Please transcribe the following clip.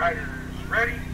Riders ready.